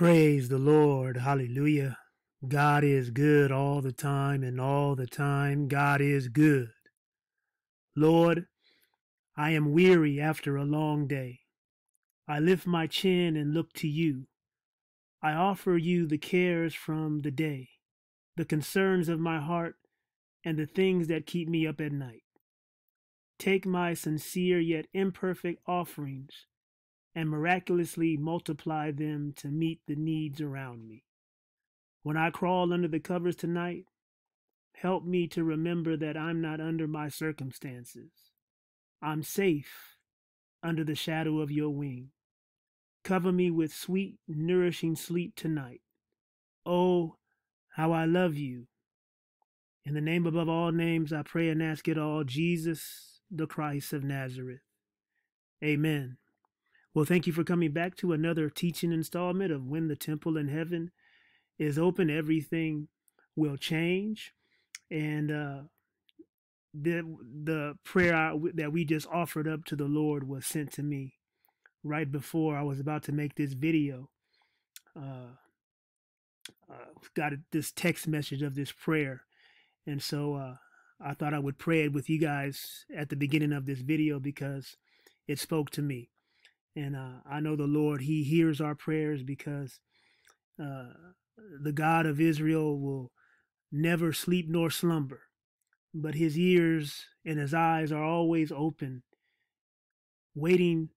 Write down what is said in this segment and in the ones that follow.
Praise the Lord. Hallelujah. God is good all the time, and all the time God is good. Lord, I am weary after a long day. I lift my chin and look to you. I offer you the cares from the day, the concerns of my heart, and the things that keep me up at night. Take my sincere yet imperfect offerings and miraculously multiply them to meet the needs around me. When I crawl under the covers tonight, help me to remember that I'm not under my circumstances. I'm safe under the shadow of your wing. Cover me with sweet, nourishing sleep tonight. Oh, how I love you. In the name above all names, I pray and ask it all, Jesus, the Christ of Nazareth. Amen. Well, thank you for coming back to another teaching installment of When the Temple in Heaven is Open. Everything will change. And uh, the, the prayer that we just offered up to the Lord was sent to me right before I was about to make this video. Uh, uh, got this text message of this prayer. And so uh, I thought I would pray it with you guys at the beginning of this video because it spoke to me. And uh, I know the Lord, He hears our prayers because uh, the God of Israel will never sleep nor slumber, but His ears and His eyes are always open, waiting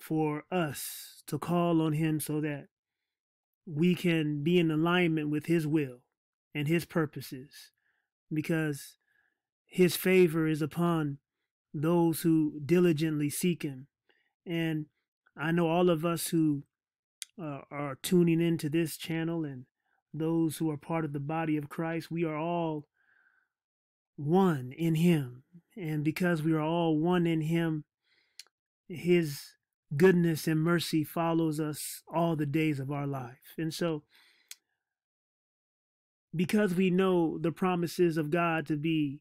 for us to call on Him so that we can be in alignment with His will and His purposes, because His favor is upon those who diligently seek Him. And I know all of us who uh, are tuning into this channel and those who are part of the body of Christ, we are all one in Him. And because we are all one in Him, His goodness and mercy follows us all the days of our life. And so, because we know the promises of God to be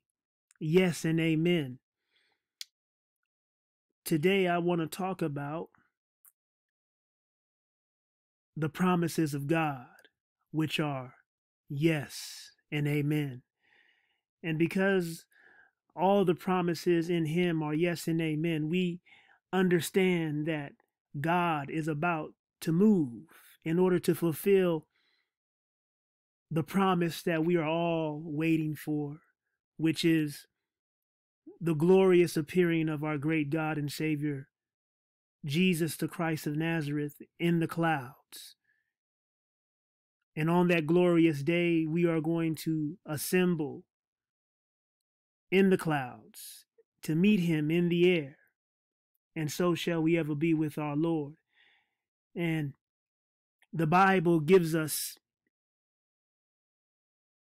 yes and amen, today I want to talk about the promises of God, which are yes and amen. And because all the promises in Him are yes and amen, we understand that God is about to move in order to fulfill the promise that we are all waiting for, which is the glorious appearing of our great God and Savior, Jesus the Christ of Nazareth in the clouds. And on that glorious day, we are going to assemble in the clouds to meet him in the air. And so shall we ever be with our Lord. And the Bible gives us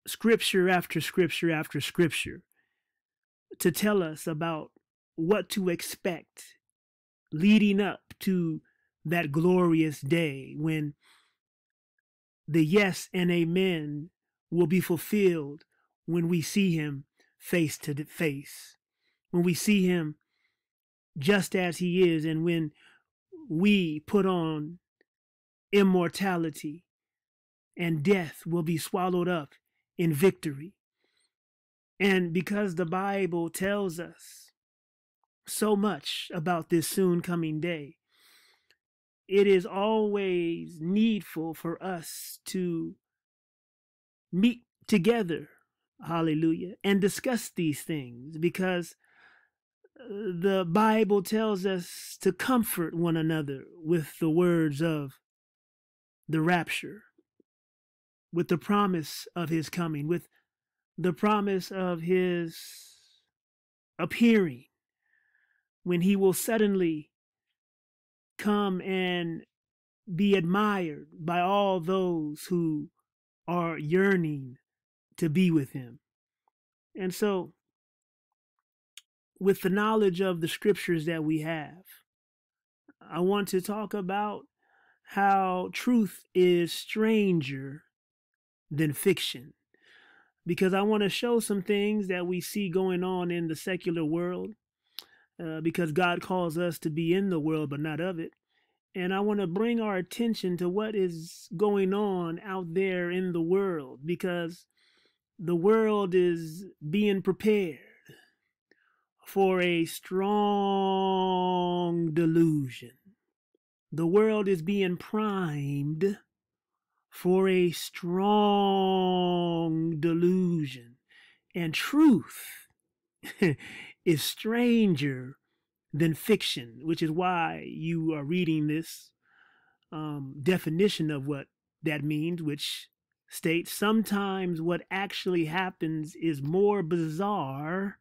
scripture after scripture after scripture to tell us about what to expect leading up to that glorious day when the yes and amen will be fulfilled when we see him face to face, when we see him just as he is, and when we put on immortality and death will be swallowed up in victory. And because the Bible tells us so much about this soon coming day. It is always needful for us to meet together, hallelujah, and discuss these things because uh, the Bible tells us to comfort one another with the words of the rapture, with the promise of his coming, with the promise of his appearing when he will suddenly come and be admired by all those who are yearning to be with him. And so, with the knowledge of the scriptures that we have, I want to talk about how truth is stranger than fiction. Because I want to show some things that we see going on in the secular world uh, because God calls us to be in the world but not of it. And I want to bring our attention to what is going on out there in the world because the world is being prepared for a strong delusion. The world is being primed for a strong delusion. And truth is stranger than fiction, which is why you are reading this um, definition of what that means, which states sometimes what actually happens is more bizarre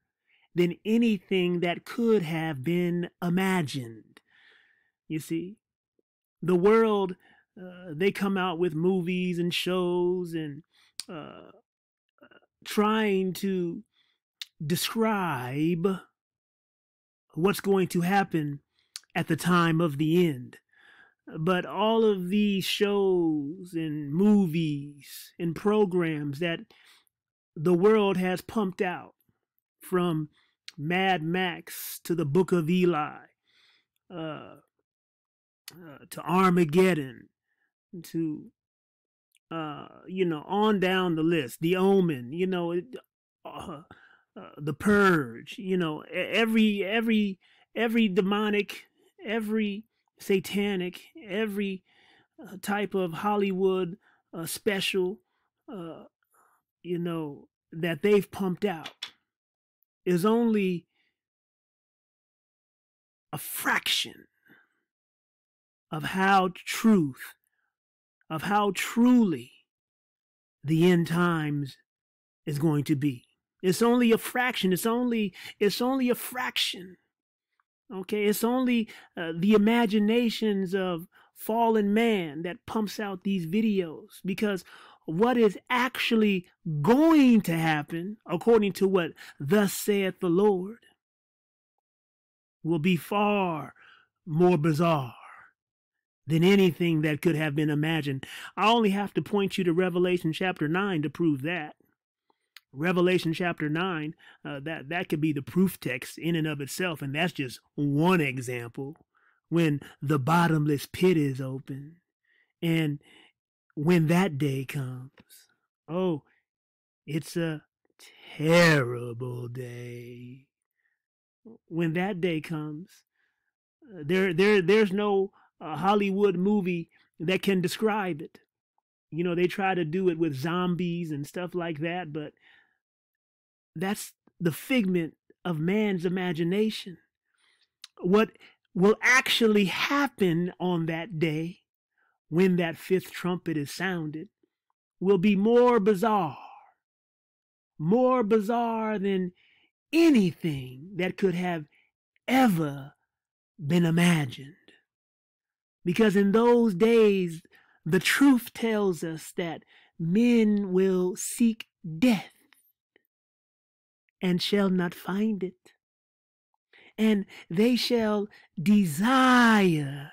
than anything that could have been imagined. You see, the world, uh, they come out with movies and shows and uh, trying to describe what's going to happen at the time of the end. But all of these shows and movies and programs that the world has pumped out from Mad Max to the Book of Eli, uh, uh, to Armageddon, to uh, you know, on down the list, The Omen, you know, uh, The Purge, you know, every every every demonic, every satanic, every uh, type of Hollywood uh, special, uh, you know, that they've pumped out is only a fraction of how truth, of how truly the end times is going to be. It's only a fraction. It's only it's only a fraction Okay, it's only uh, the imaginations of fallen man that pumps out these videos because what is actually going to happen, according to what thus saith the Lord, will be far more bizarre than anything that could have been imagined. I only have to point you to Revelation chapter 9 to prove that. Revelation chapter 9, uh, that, that could be the proof text in and of itself. And that's just one example when the bottomless pit is open. And when that day comes, oh, it's a terrible day. When that day comes, uh, there, there, there's no uh, Hollywood movie that can describe it. You know, they try to do it with zombies and stuff like that, but that's the figment of man's imagination. What will actually happen on that day when that fifth trumpet is sounded will be more bizarre, more bizarre than anything that could have ever been imagined. Because in those days, the truth tells us that men will seek death and shall not find it. And they shall desire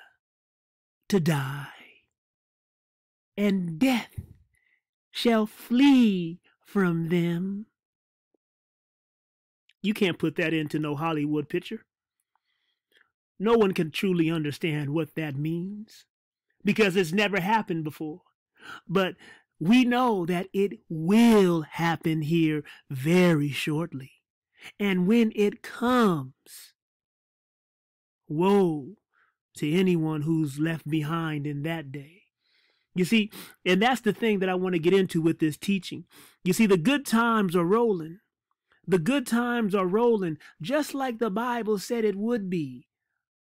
to die, and death shall flee from them. You can't put that into no Hollywood picture. No one can truly understand what that means because it's never happened before. But we know that it will happen here very shortly. And when it comes, woe to anyone who's left behind in that day. You see, and that's the thing that I want to get into with this teaching. You see, the good times are rolling. The good times are rolling just like the Bible said it would be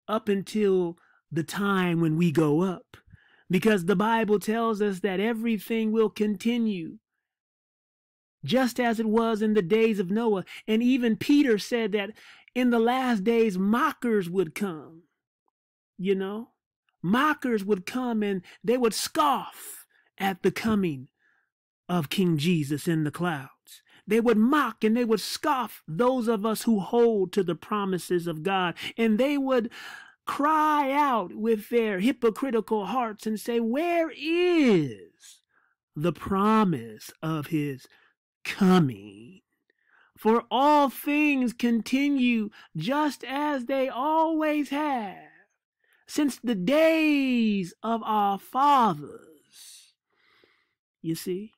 up until the time when we go up because the Bible tells us that everything will continue just as it was in the days of Noah. And even Peter said that in the last days, mockers would come. You know, mockers would come and they would scoff at the coming of King Jesus in the clouds. They would mock and they would scoff those of us who hold to the promises of God. And they would cry out with their hypocritical hearts and say, Where is the promise of his coming? For all things continue just as they always have since the days of our fathers. You see,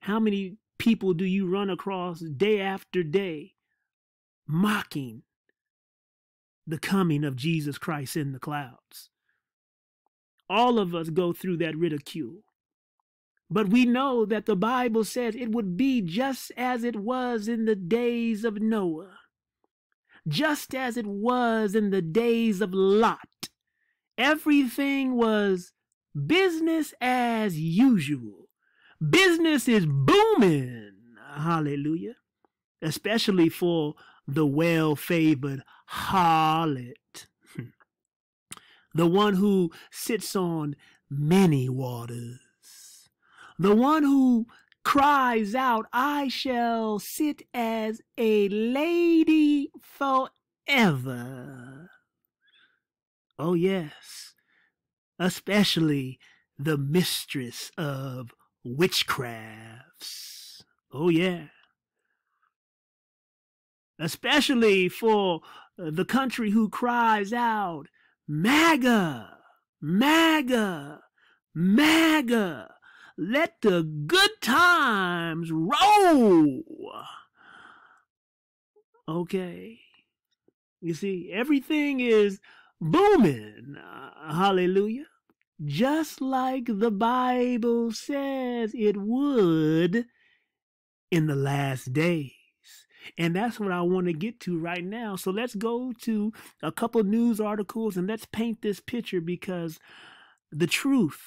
how many people do you run across day after day mocking the coming of Jesus Christ in the clouds? All of us go through that ridicule. But we know that the Bible says it would be just as it was in the days of Noah, just as it was in the days of Lot. Everything was business as usual. Business is booming. Hallelujah. Especially for the well favored harlot the one who sits on many waters, the one who cries out, I shall sit as a lady forever. Oh, yes, especially the mistress of witchcrafts. Oh, yeah. Especially for the country who cries out, MAGA, MAGA, MAGA. Let the good times roll. Okay. You see, everything is booming. Uh, hallelujah. Just like the Bible says it would in the last days. And that's what I want to get to right now. So let's go to a couple news articles and let's paint this picture because the truth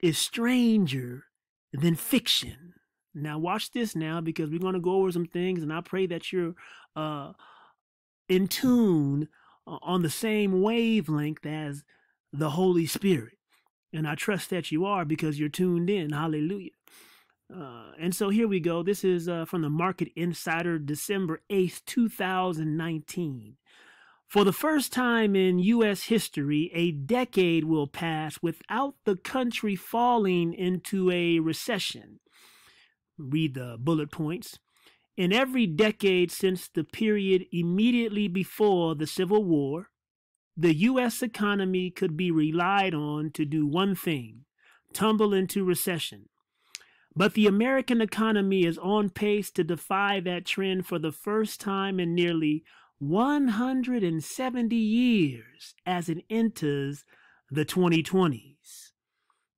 is stranger than fiction. Now watch this now because we're going to go over some things and I pray that you're uh in tune uh, on the same wavelength as the Holy Spirit. And I trust that you are because you're tuned in. Hallelujah. Uh, and so here we go. This is uh, from the Market Insider, December 8th, 2019. For the first time in U.S. history, a decade will pass without the country falling into a recession. Read the bullet points. In every decade since the period immediately before the Civil War, the U.S. economy could be relied on to do one thing tumble into recession. But the American economy is on pace to defy that trend for the first time in nearly 170 years as it enters the 2020s.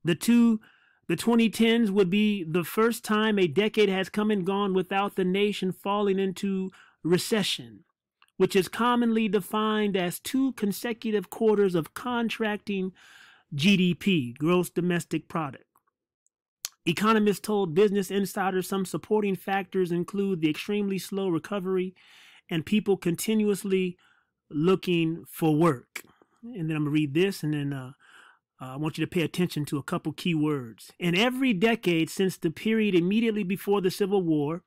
The two the 2010s would be the first time a decade has come and gone without the nation falling into recession, which is commonly defined as two consecutive quarters of contracting GDP, gross domestic product. Economists told Business Insider some supporting factors include the extremely slow recovery and people continuously looking for work. And then I'm going to read this and then uh, uh, I want you to pay attention to a couple key words. In every decade since the period immediately before the Civil War,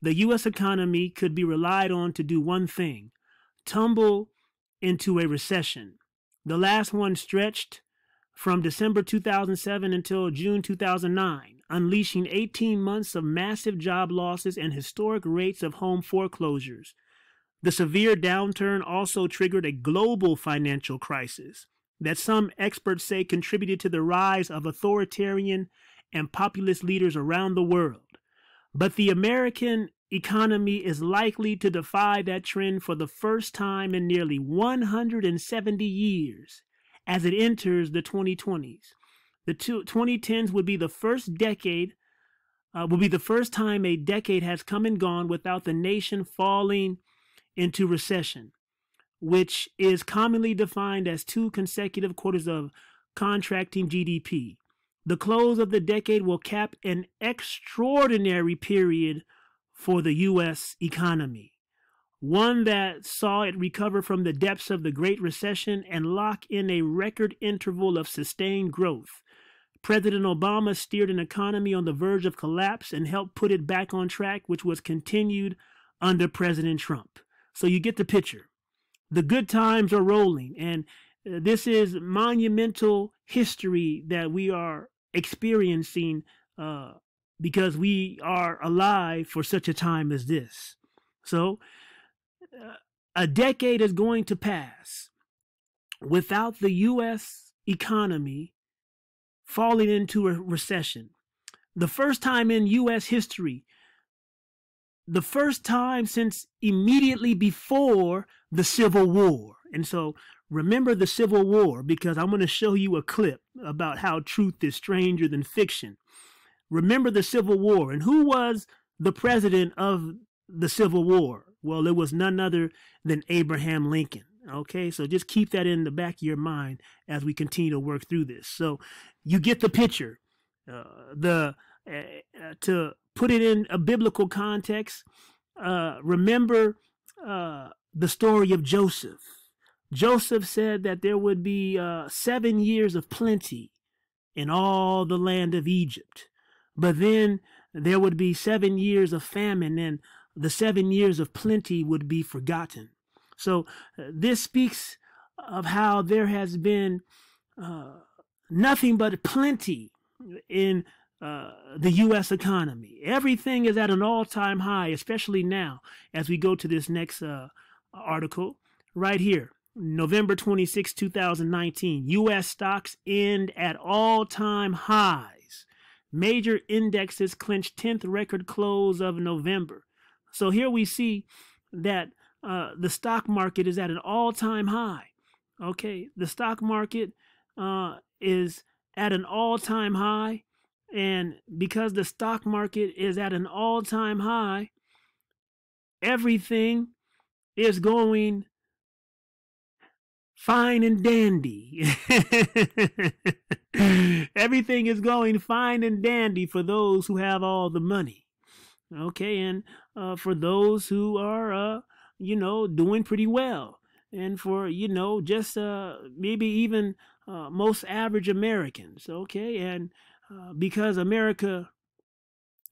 the U.S. economy could be relied on to do one thing tumble into a recession. The last one stretched from December 2007 until June 2009, unleashing 18 months of massive job losses and historic rates of home foreclosures. The severe downturn also triggered a global financial crisis that some experts say contributed to the rise of authoritarian and populist leaders around the world. But the American economy is likely to defy that trend for the first time in nearly 170 years as it enters the 2020s. The two, 2010s would be the first decade, uh, will be the first time a decade has come and gone without the nation falling into recession, which is commonly defined as two consecutive quarters of contracting GDP. The close of the decade will cap an extraordinary period for the U.S. economy one that saw it recover from the depths of the Great Recession and lock in a record interval of sustained growth. President Obama steered an economy on the verge of collapse and helped put it back on track, which was continued under President Trump. So you get the picture. The good times are rolling, and uh, this is monumental history that we are experiencing uh, because we are alive for such a time as this. So, a decade is going to pass without the U.S. economy falling into a recession, the first time in U.S. history, the first time since immediately before the Civil War. And so remember the Civil War because I'm going to show you a clip about how truth is stranger than fiction. Remember the Civil War. And who was the president of the Civil War? Well, it was none other than Abraham Lincoln. Okay, so just keep that in the back of your mind as we continue to work through this. So you get the picture. Uh, the uh, to put it in a biblical context, uh, remember uh, the story of Joseph. Joseph said that there would be uh, seven years of plenty in all the land of Egypt, but then there would be seven years of famine, and the seven years of plenty would be forgotten. So uh, this speaks of how there has been uh, nothing but plenty in uh, the U.S. economy. Everything is at an all-time high, especially now as we go to this next uh, article right here. November 26, 2019. U.S. stocks end at all-time highs. Major indexes clinch 10th record close of November. So here we see that uh, the stock market is at an all-time high. Okay, the stock market uh, is at an all-time high, and because the stock market is at an all-time high, everything is going fine and dandy. everything is going fine and dandy for those who have all the money. Okay, and uh, for those who are uh, you know, doing pretty well. And for, you know, just uh, maybe even uh, most average Americans, okay? And uh, because America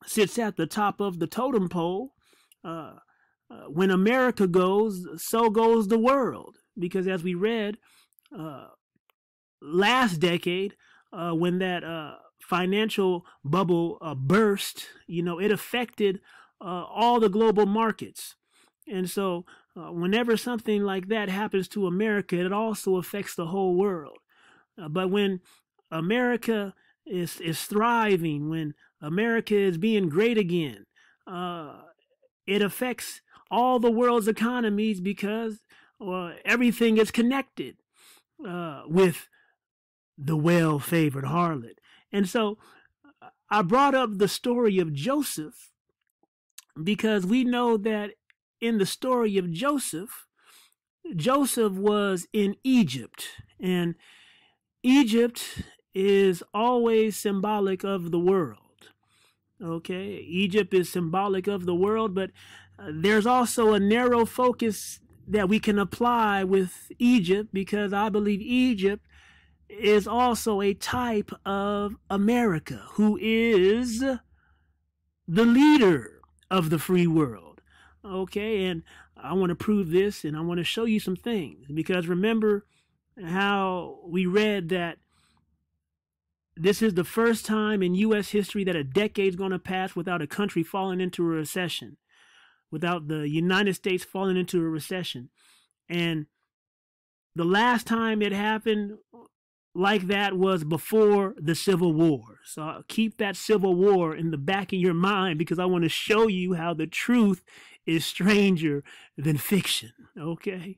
sits at the top of the totem pole, uh, when America goes, so goes the world. Because as we read uh, last decade, when that financial bubble burst, you know, it affected all the global markets. And so, uh, whenever something like that happens to America, it also affects the whole world. Uh, but when America is is thriving, when America is being great again, uh, it affects all the world's economies because uh, everything is connected uh, with the well favored harlot. And so, I brought up the story of Joseph because we know that in the story of Joseph, Joseph was in Egypt, and Egypt is always symbolic of the world. Okay, Egypt is symbolic of the world, but uh, there's also a narrow focus that we can apply with Egypt because I believe Egypt is also a type of America who is the leader of the free world. Okay, and I want to prove this and I want to show you some things because remember how we read that this is the first time in U.S. history that a decade is going to pass without a country falling into a recession, without the United States falling into a recession. And the last time it happened like that was before the Civil War. So uh, keep that Civil War in the back of your mind because I want to show you how the truth is stranger than fiction. Okay?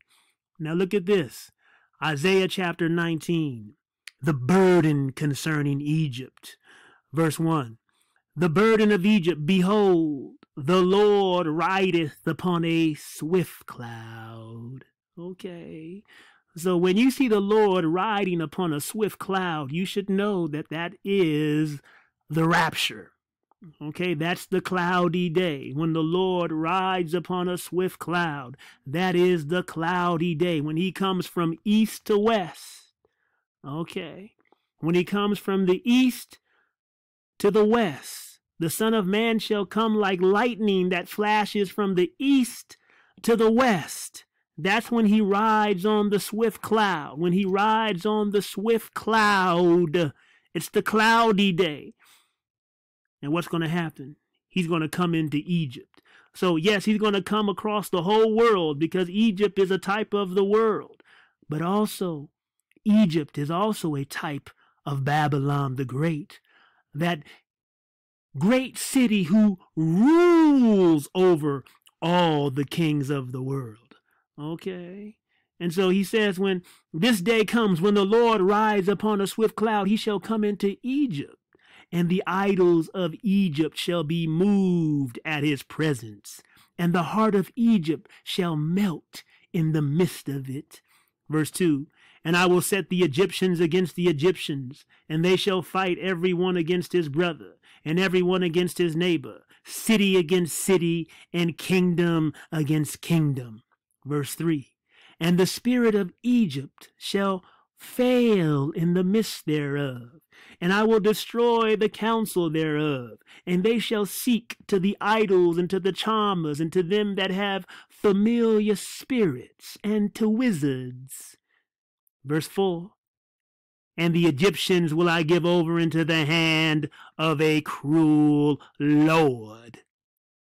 Now look at this Isaiah chapter 19, the burden concerning Egypt. Verse 1 The burden of Egypt, behold, the Lord rideth upon a swift cloud. Okay. So when you see the Lord riding upon a swift cloud, you should know that that is the rapture. Okay, that's the cloudy day when the Lord rides upon a swift cloud. That is the cloudy day when he comes from east to west. Okay, when he comes from the east to the west, the Son of Man shall come like lightning that flashes from the east to the west. That's when he rides on the swift cloud. When he rides on the swift cloud, it's the cloudy day. And what's going to happen? He's going to come into Egypt. So, yes, he's going to come across the whole world because Egypt is a type of the world. But also, Egypt is also a type of Babylon the Great. That great city who rules over all the kings of the world. Okay? And so he says, when this day comes, when the Lord rides upon a swift cloud, he shall come into Egypt, and the idols of Egypt shall be moved at his presence, and the heart of Egypt shall melt in the midst of it. Verse 2 And I will set the Egyptians against the Egyptians, and they shall fight every one against his brother, and every one against his neighbor, city against city, and kingdom against kingdom. Verse 3 And the spirit of Egypt shall fail in the midst thereof, and I will destroy the counsel thereof, and they shall seek to the idols and to the charmers and to them that have familiar spirits and to wizards. Verse 4 And the Egyptians will I give over into the hand of a cruel Lord,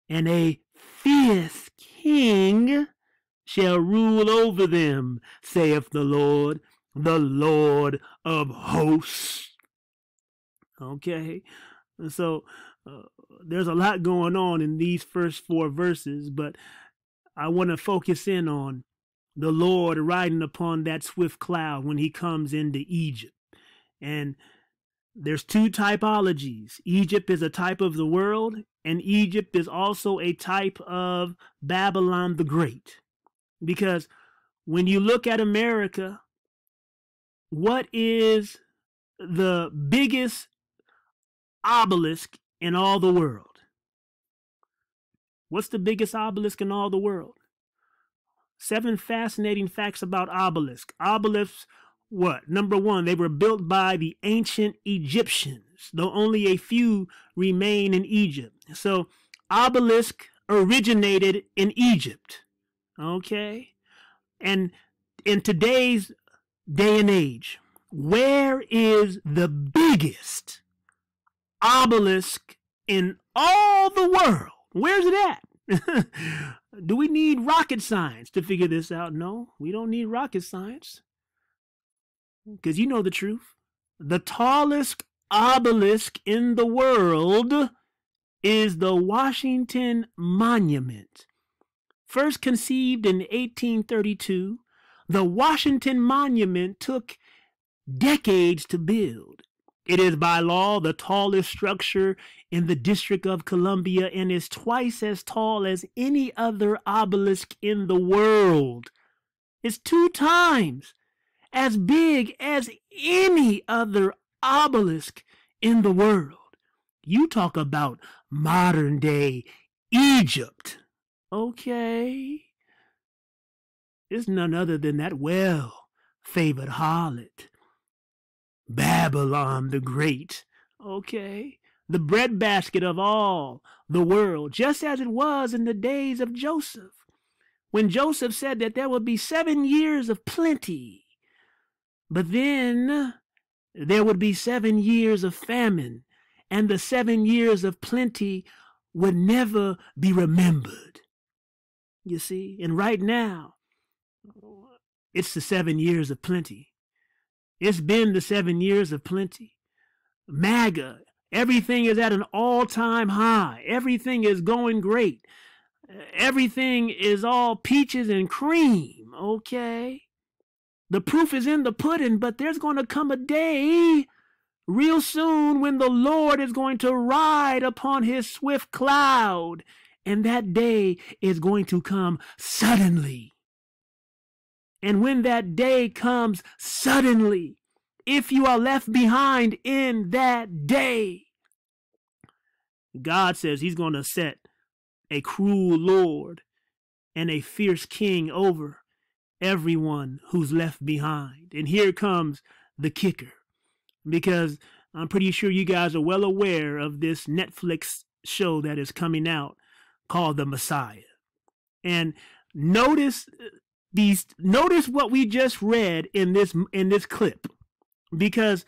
and a fierce king shall rule over them, saith the Lord, the Lord of hosts. Okay, so uh, there's a lot going on in these first four verses, but I want to focus in on the Lord riding upon that swift cloud when he comes into Egypt. And there's two typologies. Egypt is a type of the world, and Egypt is also a type of Babylon the Great. Because when you look at America, what is the biggest obelisk in all the world? What's the biggest obelisk in all the world? Seven fascinating facts about obelisk. Obelisks, what? Number one, they were built by the ancient Egyptians, though only a few remain in Egypt. So, obelisk originated in Egypt. Okay? And in today's day and age, where is the biggest obelisk in all the world? Where's it at? Do we need rocket science to figure this out? No, we don't need rocket science. Because you know the truth. The tallest obelisk in the world is the Washington Monument. First conceived in 1832, the Washington Monument took decades to build. It is by law the tallest structure in the District of Columbia and is twice as tall as any other obelisk in the world. It's two times as big as any other obelisk in the world. You talk about modern day Egypt. Okay. It's none other than that well favored harlot, Babylon the Great. Okay. The breadbasket of all the world, just as it was in the days of Joseph, when Joseph said that there would be seven years of plenty, but then there would be seven years of famine, and the seven years of plenty would never be remembered. You see? And right now, it's the seven years of plenty. It's been the seven years of plenty. MAGA, everything is at an all time high. Everything is going great. Everything is all peaches and cream, okay? The proof is in the pudding, but there's going to come a day real soon when the Lord is going to ride upon his swift cloud and that day is going to come suddenly. And when that day comes suddenly, if you are left behind in that day, God says He's going to set a cruel Lord and a fierce king over everyone who's left behind. And here comes the kicker, because I'm pretty sure you guys are well aware of this Netflix show that is coming out called the Messiah. And notice these notice what we just read in this in this clip because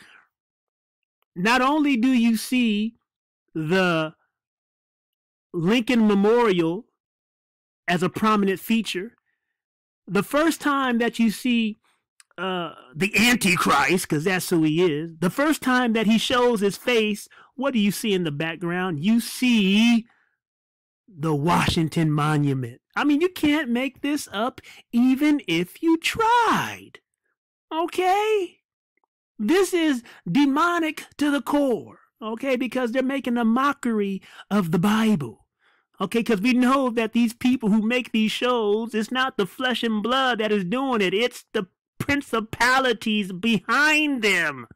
not only do you see the Lincoln Memorial as a prominent feature, the first time that you see uh, the Antichrist, because that's who he is, the first time that he shows his face, what do you see in the background? You see the Washington Monument. I mean, you can't make this up even if you tried. Okay? This is demonic to the core. Okay? Because they're making a mockery of the Bible. Okay? Because we know that these people who make these shows, it's not the flesh and blood that is doing it, it's the principalities behind them.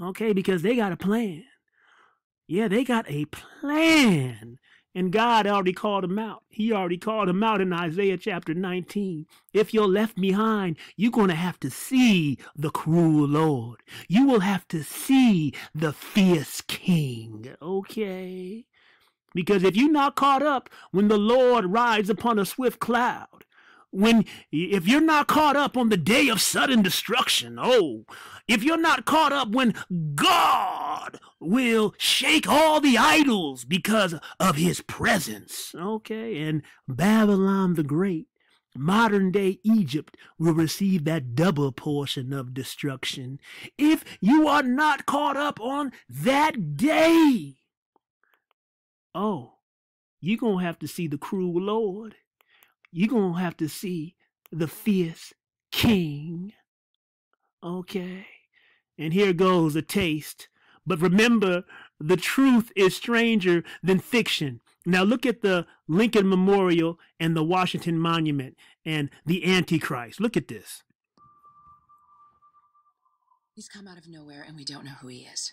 Okay? Because they got a plan. Yeah, they got a plan. And God already called him out. He already called him out in Isaiah chapter 19. If you're left behind, you're going to have to see the cruel Lord. You will have to see the fierce king. Okay? Because if you're not caught up when the Lord rides upon a swift cloud, when if you're not caught up on the day of sudden destruction, oh, if you're not caught up when God will shake all the idols because of his presence, okay, and Babylon the Great, modern day Egypt will receive that double portion of destruction. If you are not caught up on that day, oh, you're going to have to see the cruel Lord you're going to have to see the fierce king. Okay. And here goes a taste. But remember, the truth is stranger than fiction. Now look at the Lincoln Memorial and the Washington Monument and the Antichrist. Look at this. He's come out of nowhere and we don't know who he is.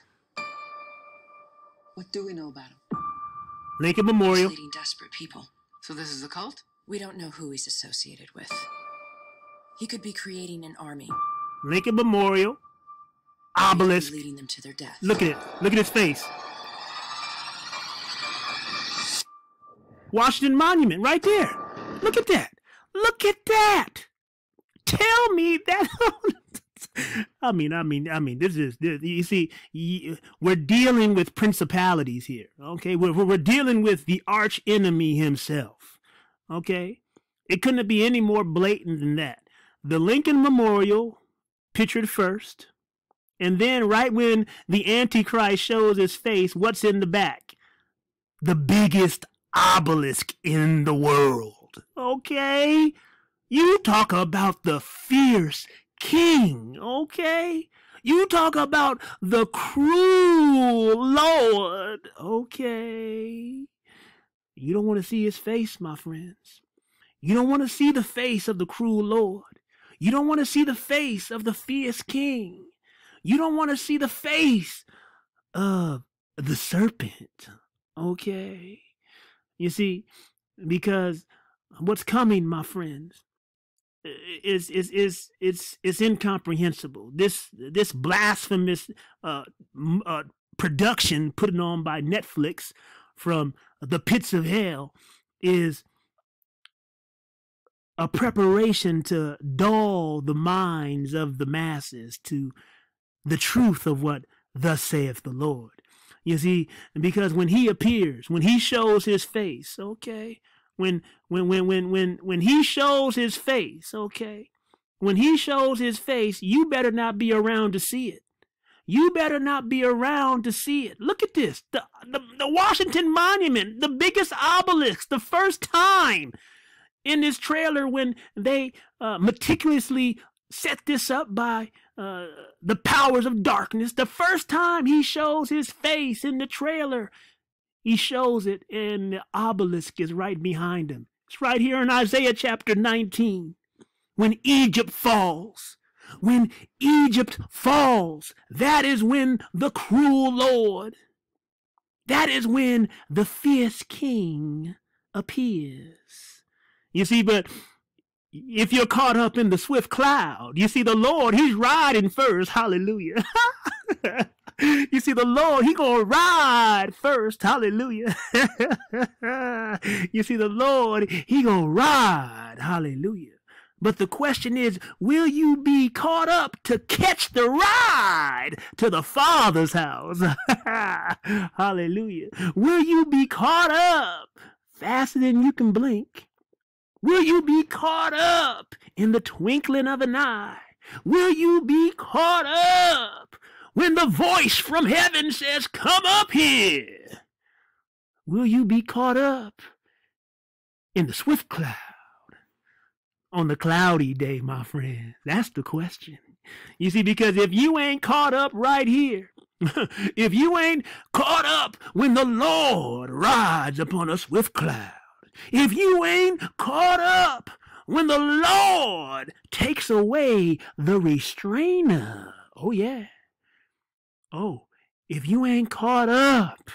What do we know about him? Lincoln Memorial. He's leading desperate people. So this is a cult? We don't know who he's associated with. He could be creating an army. Lincoln Memorial. Obelisk. Leading them to their death. Look at it. Look at his face. Washington Monument right there. Look at that. Look at that. Tell me that. I mean, I mean, I mean, this is, this, you see, we're dealing with principalities here, okay? We're, we're dealing with the arch enemy himself. Okay? It couldn't be any more blatant than that. The Lincoln Memorial pictured first, and then right when the Antichrist shows his face, what's in the back? The biggest obelisk in the world. Okay? You talk about the fierce king, okay? You talk about the cruel Lord, okay? You don't want to see his face, my friends. You don't want to see the face of the cruel Lord. You don't want to see the face of the fierce king. You don't want to see the face of the serpent. Okay? You see, because what's coming, my friends, is is is it's it's incomprehensible. This this blasphemous uh, uh, production put on by Netflix from the pits of hell is a preparation to dull the minds of the masses to the truth of what thus saith the Lord. You see, because when he appears, when he shows his face, okay, when when when when when when he shows his face, okay, when he shows his face, you better not be around to see it. You better not be around to see it. Look at this. The, the, the Washington Monument, the biggest obelisk, the first time in this trailer when they uh, meticulously set this up by uh, the powers of darkness. The first time he shows his face in the trailer, he shows it, and the obelisk is right behind him. It's right here in Isaiah chapter 19. When Egypt falls, when Egypt falls, that is when the cruel Lord, that is when the fierce king appears. You see, but if you're caught up in the swift cloud, you see the Lord, he's riding first. Hallelujah. you see the Lord, he gonna ride first. Hallelujah. you see the Lord, he gonna ride. Hallelujah. But the question is, will you be caught up to catch the ride to the Father's house? Hallelujah. Will you be caught up faster than you can blink? Will you be caught up in the twinkling of an eye? Will you be caught up when the voice from heaven says, Come up here? Will you be caught up in the swift cloud on the cloudy day, my friend? That's the question. You see, because if you ain't caught up right here, if you ain't caught up when the Lord rides upon a swift cloud, if you ain't caught up when the Lord takes away the restrainer, oh yeah. Oh, if you ain't caught up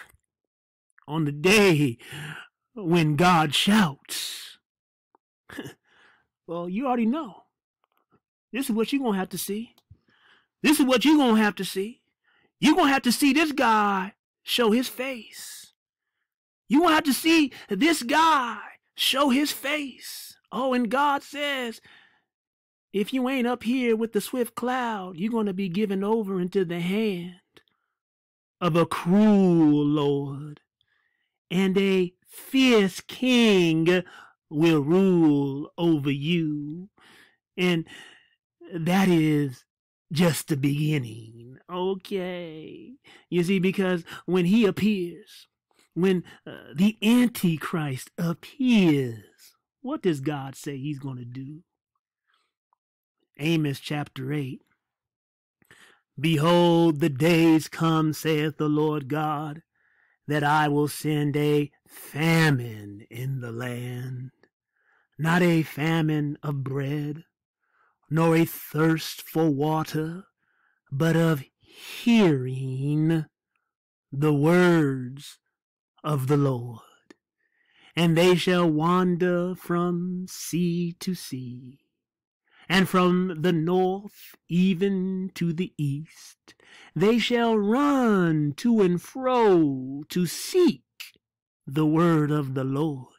on the day when God shouts, well, you already know. This is what you're going to have to see. This is what you're going to have to see. You're going to have to see this guy show his face. You're going to have to see this guy show his face. Oh, and God says, if you ain't up here with the swift cloud, you're going to be given over into the hand of a cruel Lord, and a fierce king will rule over you. And that is just the beginning. Okay. You see, because when he appears, when uh, the Antichrist appears, what does God say he's going to do? Amos chapter 8. Behold, the days come, saith the Lord God, that I will send a famine in the land, not a famine of bread, nor a thirst for water, but of hearing the words of the Lord. And they shall wander from sea to sea, and from the north even to the east. They shall run to and fro to seek the word of the Lord,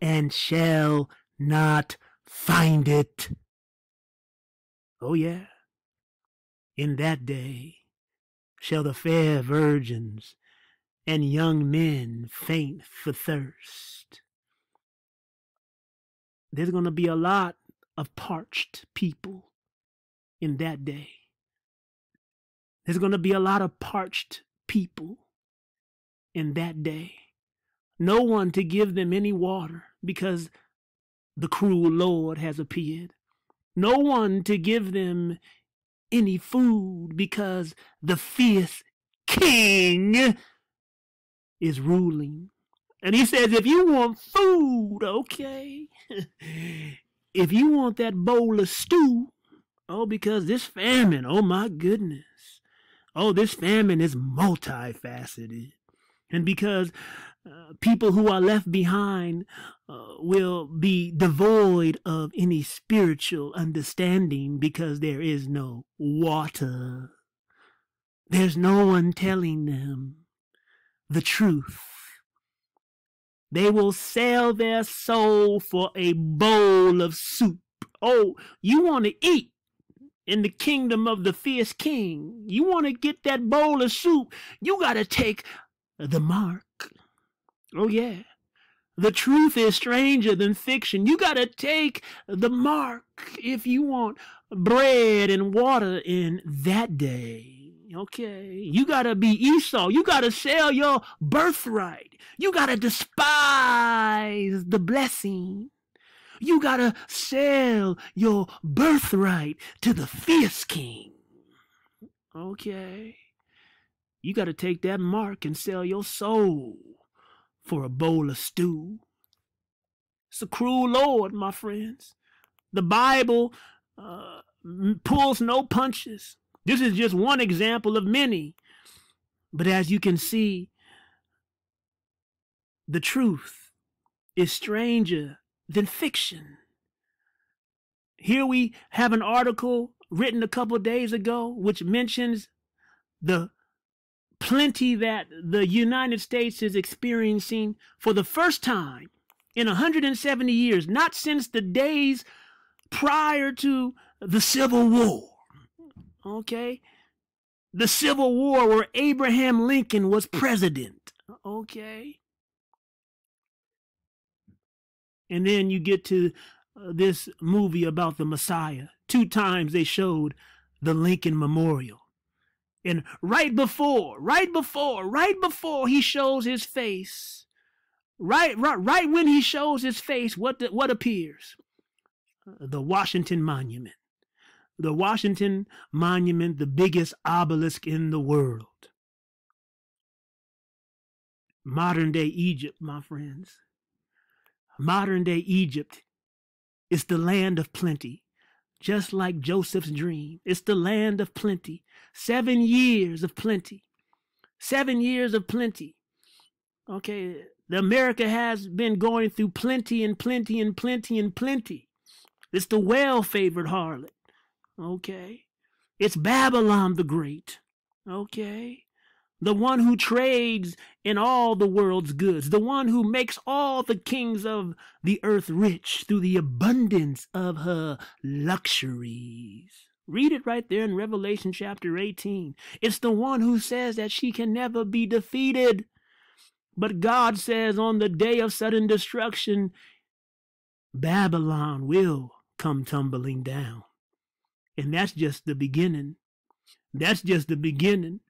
and shall not find it. Oh, yeah. In that day shall the fair virgins and young men faint for thirst. There's going to be a lot of parched people in that day. There's going to be a lot of parched people in that day. No one to give them any water because the cruel Lord has appeared no one to give them any food because the fierce king is ruling. And he says, if you want food, okay. if you want that bowl of stew, oh, because this famine, oh my goodness. Oh, this famine is multifaceted. And because uh, people who are left behind uh, will be devoid of any spiritual understanding because there is no water. There's no one telling them the truth. They will sell their soul for a bowl of soup. Oh, you want to eat in the kingdom of the fierce king. You want to get that bowl of soup. You got to take the mark. Oh, yeah. The truth is stranger than fiction. You got to take the mark if you want bread and water in that day. Okay. You got to be Esau. You got to sell your birthright. You got to despise the blessing. You got to sell your birthright to the fierce king. Okay. You got to take that mark and sell your soul for a bowl of stew. It's a cruel Lord, my friends. The Bible uh, pulls no punches. This is just one example of many. But as you can see, the truth is stranger than fiction. Here we have an article written a couple days ago which mentions the plenty that the United States is experiencing for the first time in 170 years, not since the days prior to the Civil War. Okay? The Civil War where Abraham Lincoln was president. Okay? And then you get to uh, this movie about the Messiah, Two times they showed the Lincoln Memorial. And right before, right before, right before he shows his face, right, right, right when he shows his face, what, the, what appears? The Washington Monument. The Washington Monument, the biggest obelisk in the world. Modern day Egypt, my friends. Modern day Egypt is the land of plenty, just like Joseph's dream. It's the land of plenty. Seven years of plenty. Seven years of plenty. Okay, the America has been going through plenty and plenty and plenty and plenty. It's the well favored harlot. Okay. It's Babylon the Great. Okay the one who trades in all the world's goods, the one who makes all the kings of the earth rich through the abundance of her luxuries. Read it right there in Revelation chapter 18. It's the one who says that she can never be defeated. But God says on the day of sudden destruction, Babylon will come tumbling down. And that's just the beginning. That's just the beginning.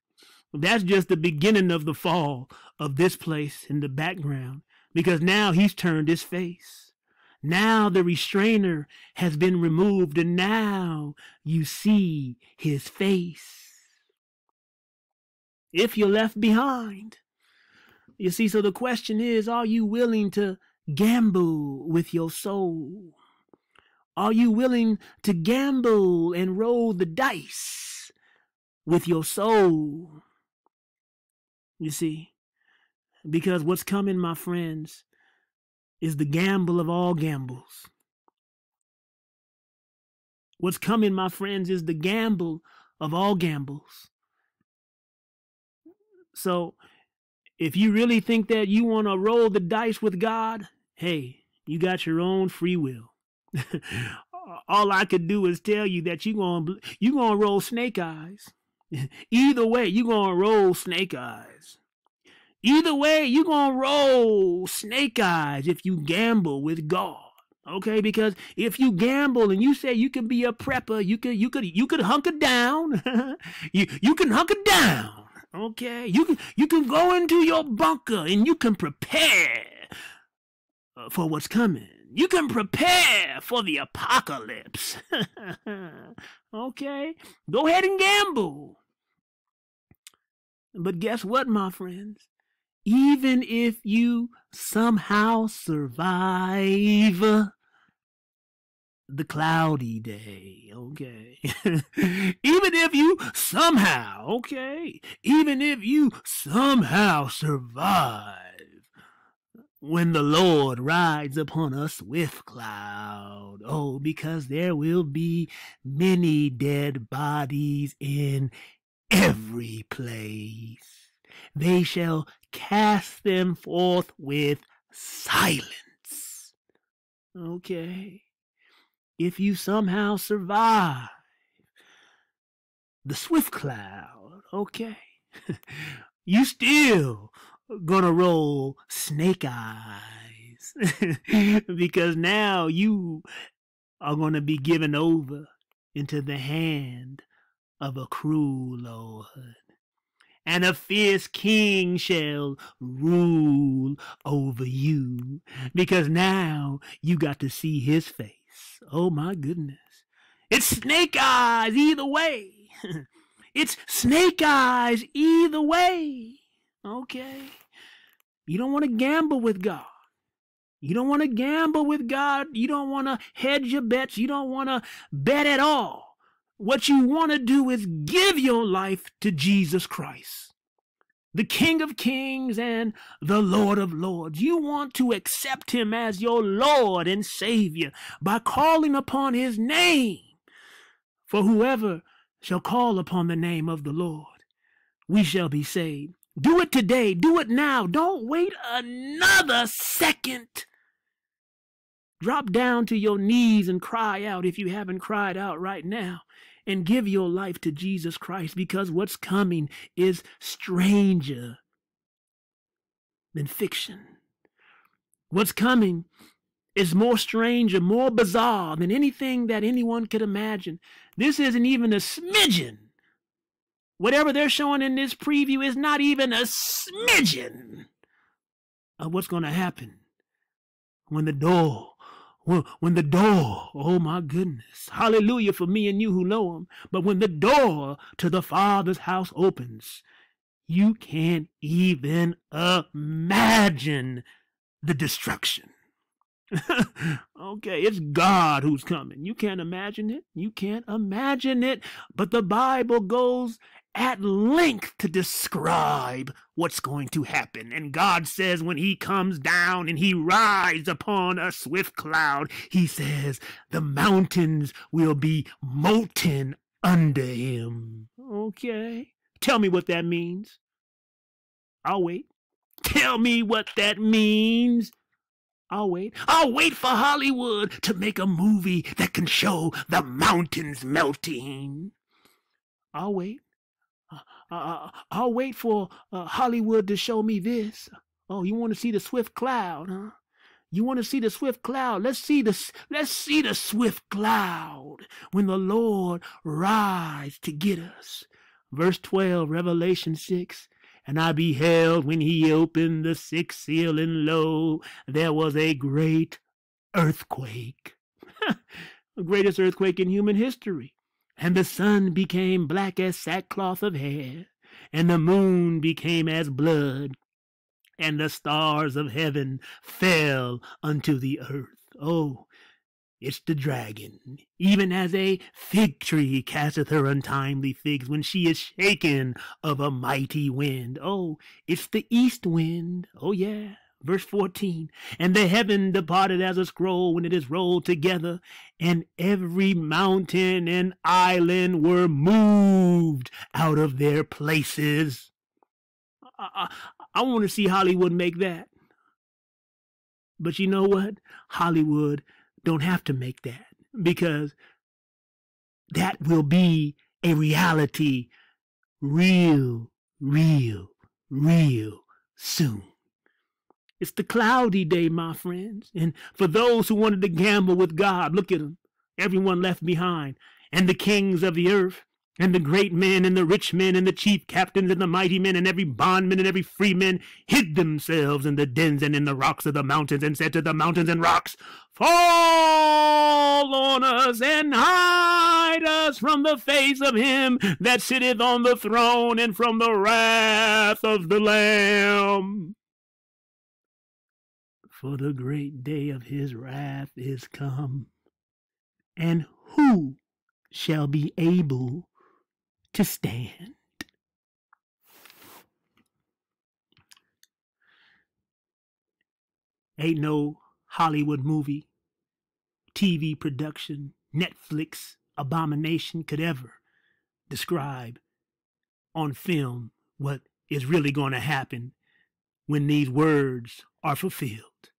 That's just the beginning of the fall of this place in the background because now he's turned his face. Now the restrainer has been removed and now you see his face. If you're left behind, you see, so the question is are you willing to gamble with your soul? Are you willing to gamble and roll the dice with your soul? You see? Because what's coming, my friends, is the gamble of all gambles. What's coming, my friends, is the gamble of all gambles. So, if you really think that you want to roll the dice with God, hey, you got your own free will. all I could do is tell you that you're going you going to roll snake eyes. Either way, you're going to roll snake eyes. Either way, you're going to roll snake eyes if you gamble with God. Okay, because if you gamble and you say you can be a prepper, you could you could you could hunker down. you you can hunker down. Okay, you can you can go into your bunker and you can prepare uh, for what's coming. You can prepare for the apocalypse. okay? Go ahead and gamble. But guess what, my friends? Even if you somehow survive the cloudy day, okay? even if you somehow, okay? Even if you somehow survive when the Lord rides upon a swift cloud. Oh, because there will be many dead bodies in every place. They shall cast them forth with silence. Okay. If you somehow survive the swift cloud, okay, you still gonna roll snake eyes. Because now you are gonna be given over into the hand of a cruel lord. And a fierce king shall rule over you. Because now you got to see his face. Oh my goodness. It's snake eyes either way. It's snake eyes either way Okay. You don't want to gamble with God. You don't want to gamble with God. You don't want to hedge your bets. You don't want to bet at all. What you want to do is give your life to Jesus Christ, the King of Kings and the Lord of Lords. You want to accept him as your Lord and Savior by calling upon his name. For whoever shall call upon the name of the Lord, we shall be saved. Do it today. Do it now. Don't wait another second. Drop down to your knees and cry out if you haven't cried out right now. And give your life to Jesus Christ because what's coming is stranger than fiction. What's coming is more strange and more bizarre than anything that anyone could imagine. This isn't even a smidgen. Whatever they're showing in this preview is not even a smidgen of what's going to happen when the door when the door, oh my goodness, hallelujah for me and you who know him, but when the door to the Father's house opens, you can't even imagine the destruction. okay, it's God who's coming. You can't imagine it. You can't imagine it. But the Bible goes at length to describe what's going to happen. And God says, when He comes down and He rides upon a swift cloud, He says, the mountains will be molten under Him. Okay. Tell me what that means. I'll wait. Tell me what that means. I'll wait. I'll wait for Hollywood to make a movie that can show the mountains melting. I'll wait. Uh, I'll wait for uh, Hollywood to show me this. Oh, you want to see the swift cloud, huh? You want to see the swift cloud? Let's see the let's see the swift cloud when the Lord rides to get us. Verse 12, Revelation 6. And I beheld when he opened the sixth seal, and lo, there was a great earthquake. the greatest earthquake in human history. And the sun became black as sackcloth of hair, and the moon became as blood, and the stars of heaven fell unto the earth. Oh, it's the dragon, even as a fig tree casteth her untimely figs when she is shaken of a mighty wind. Oh, it's the east wind. Oh, yeah. Verse 14, and the heaven departed as a scroll when it is rolled together, and every mountain and island were moved out of their places. I, I, I want to see Hollywood make that. But you know what? Hollywood don't have to make that because that will be a reality real, real, real soon. It's the cloudy day, my friends. And for those who wanted to gamble with God, look at them. Everyone left behind. And the kings of the earth, and the great men, and the rich men, and the chief captains, and the mighty men, and every bondman, and every freeman hid themselves in the dens and in the rocks of the mountains, and said to the mountains and rocks, Fall on us, and hide us from the face of him that sitteth on the throne, and from the wrath of the Lamb for the great day of his wrath is come. And who shall be able to stand? Ain't no Hollywood movie, TV production, Netflix abomination could ever describe on film what is really going to happen when these words are fulfilled.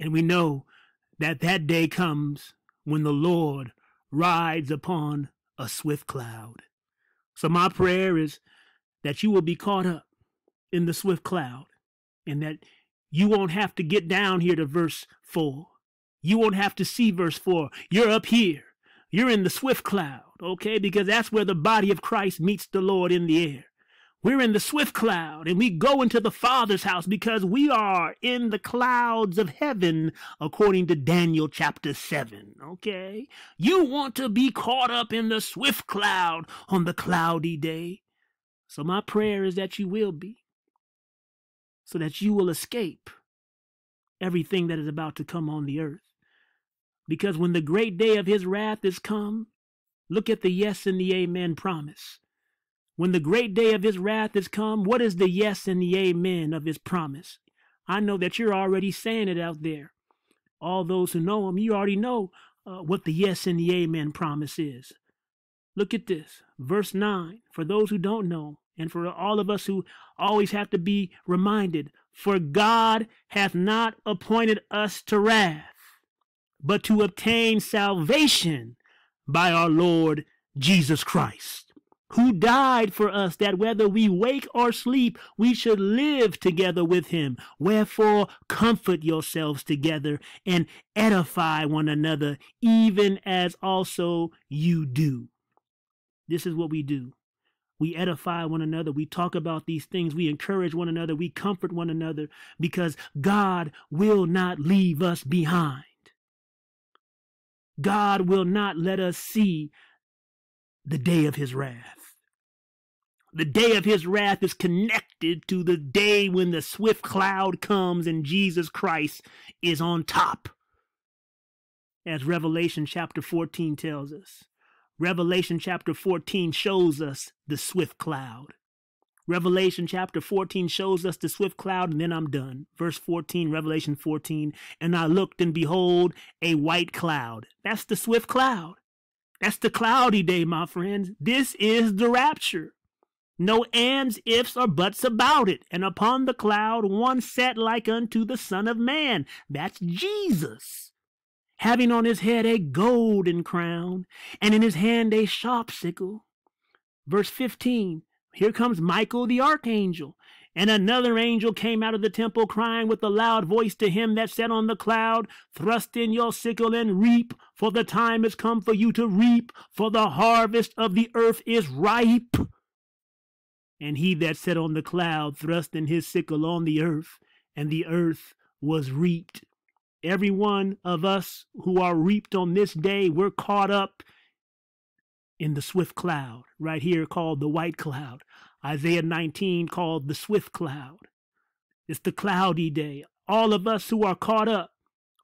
And we know that that day comes when the Lord rides upon a swift cloud. So my prayer is that you will be caught up in the swift cloud and that you won't have to get down here to verse 4. You won't have to see verse 4. You're up here. You're in the swift cloud, okay? Because that's where the body of Christ meets the Lord in the air. We're in the swift cloud and we go into the Father's house because we are in the clouds of heaven, according to Daniel chapter 7. Okay? You want to be caught up in the swift cloud on the cloudy day. So, my prayer is that you will be, so that you will escape everything that is about to come on the earth. Because when the great day of his wrath is come, look at the yes and the amen promise. When the great day of his wrath is come, what is the yes and the amen of his promise? I know that you're already saying it out there. All those who know him, you already know uh, what the yes and the amen promise is. Look at this, verse 9. For those who don't know, and for all of us who always have to be reminded, for God hath not appointed us to wrath, but to obtain salvation by our Lord Jesus Christ who died for us, that whether we wake or sleep, we should live together with him. Wherefore, comfort yourselves together and edify one another, even as also you do. This is what we do. We edify one another. We talk about these things. We encourage one another. We comfort one another because God will not leave us behind. God will not let us see the day of his wrath. The day of his wrath is connected to the day when the swift cloud comes and Jesus Christ is on top. As Revelation chapter 14 tells us. Revelation chapter 14 shows us the swift cloud. Revelation chapter 14 shows us the swift cloud, and then I'm done. Verse 14, Revelation 14. And I looked, and behold, a white cloud. That's the swift cloud. That's the cloudy day, my friends. This is the rapture. No ands, ifs, or buts about it. And upon the cloud one sat like unto the Son of Man. That's Jesus. Having on his head a golden crown, and in his hand a sharp sickle. Verse 15 Here comes Michael the archangel. And another angel came out of the temple, crying with a loud voice to him that sat on the cloud, Thrust in your sickle and reap, for the time is come for you to reap, for the harvest of the earth is ripe. And he that sat on the cloud thrust in his sickle on the earth, and the earth was reaped. Every one of us who are reaped on this day, we're caught up in the swift cloud, right here called the white cloud. Isaiah 19 called the swift cloud. It's the cloudy day. All of us who are caught up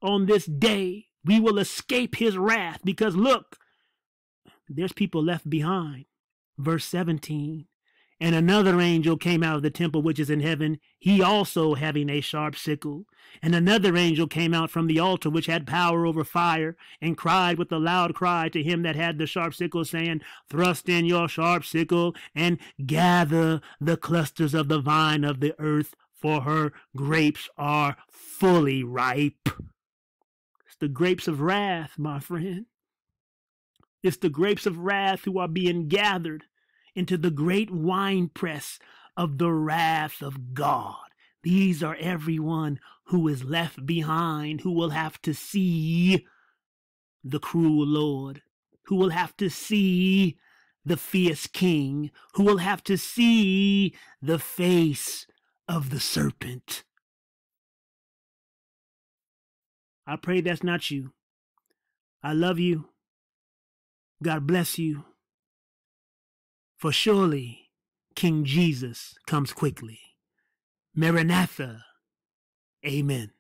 on this day, we will escape his wrath because look, there's people left behind. Verse 17 and another angel came out of the temple which is in heaven, he also having a sharp sickle. And another angel came out from the altar which had power over fire, and cried with a loud cry to him that had the sharp sickle, saying, Thrust in your sharp sickle, and gather the clusters of the vine of the earth, for her grapes are fully ripe. It's the grapes of wrath, my friend. It's the grapes of wrath who are being gathered into the great winepress of the wrath of God. These are everyone who is left behind, who will have to see the cruel Lord, who will have to see the fierce king, who will have to see the face of the serpent. I pray that's not you. I love you. God bless you. For surely King Jesus comes quickly. Maranatha. Amen.